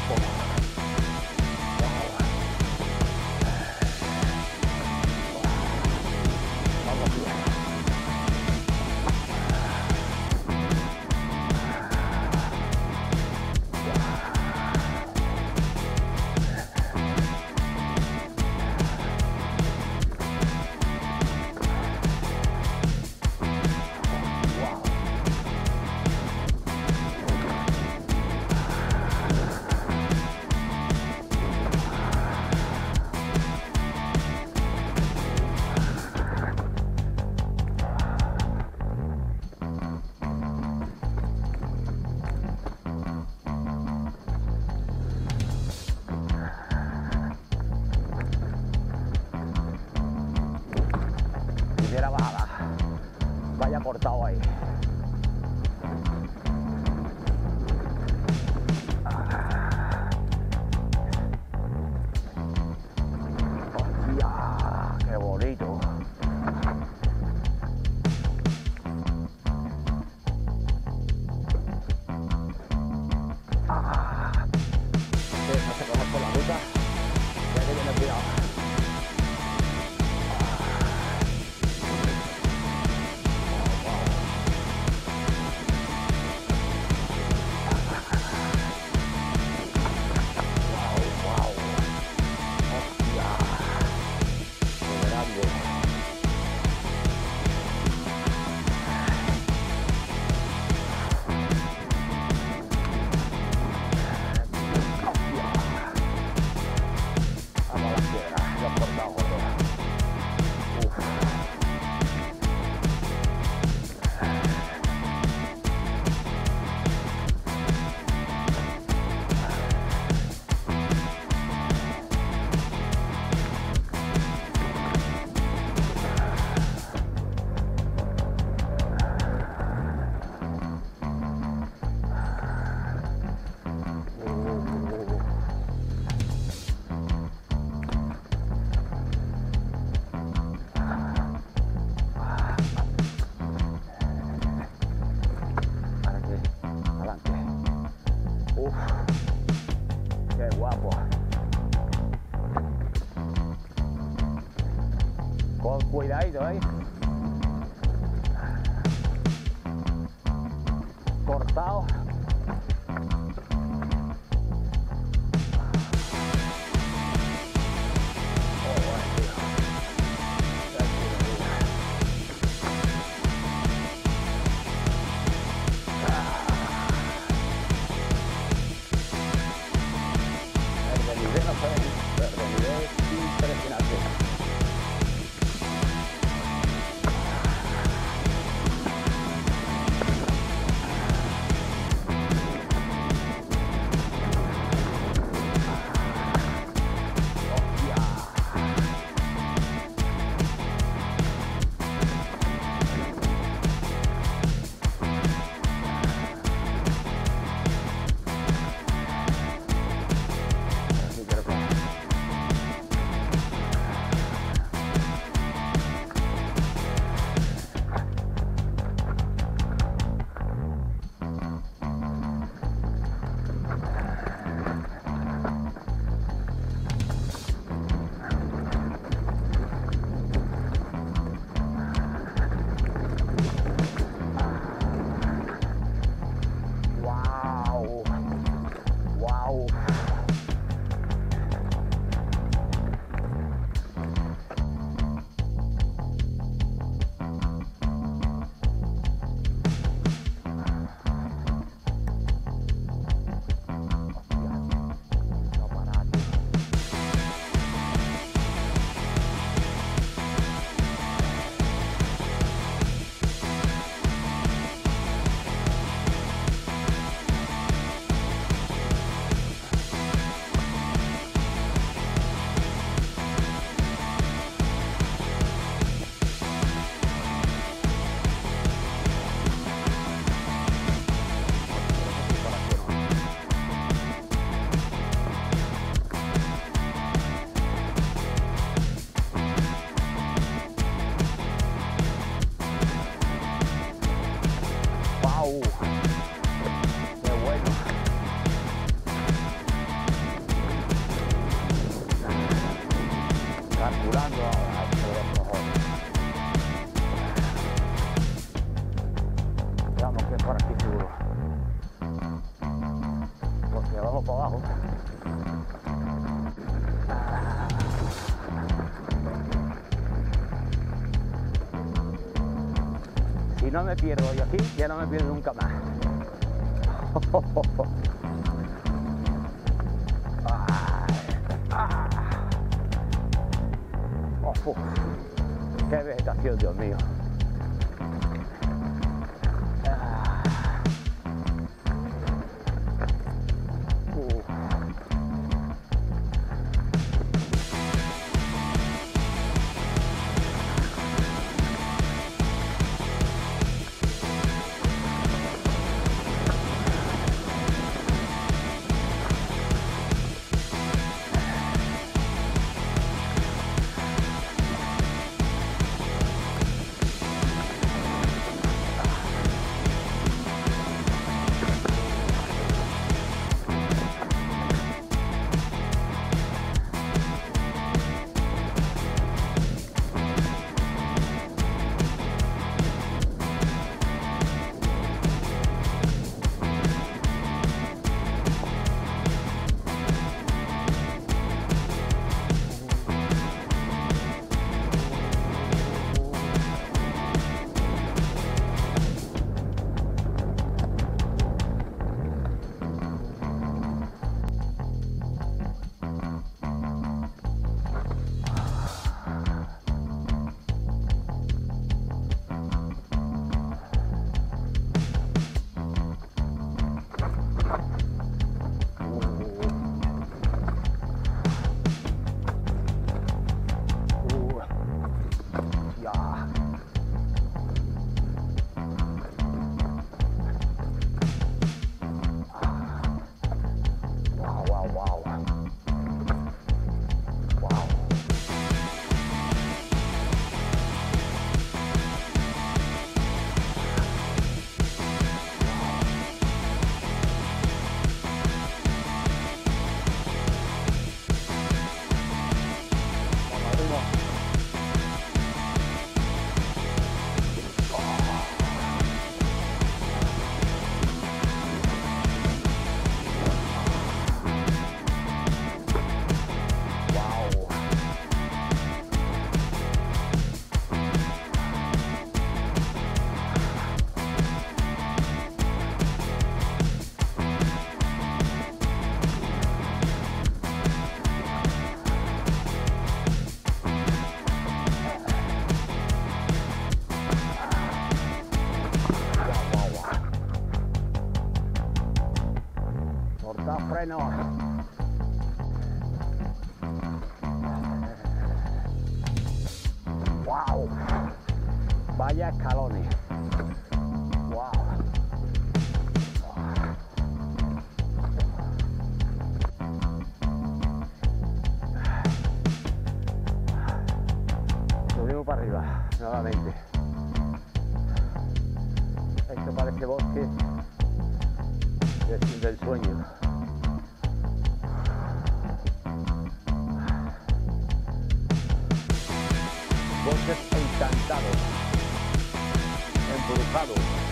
unstoppable. Vaya cortado ahí. tal. pau. y no me pierdo. Y aquí ya no me pierdo nunca más. Oh, ¡Qué vegetación, Dios mío! Wow. Vaya escalones. Wow. Subimos para arriba, nuevamente. Esto parece bosque del sueño. Bosques encantados, embrujados.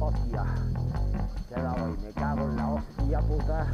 Hostia, ¿qué he dado hoy? Me cago en la hostia puta.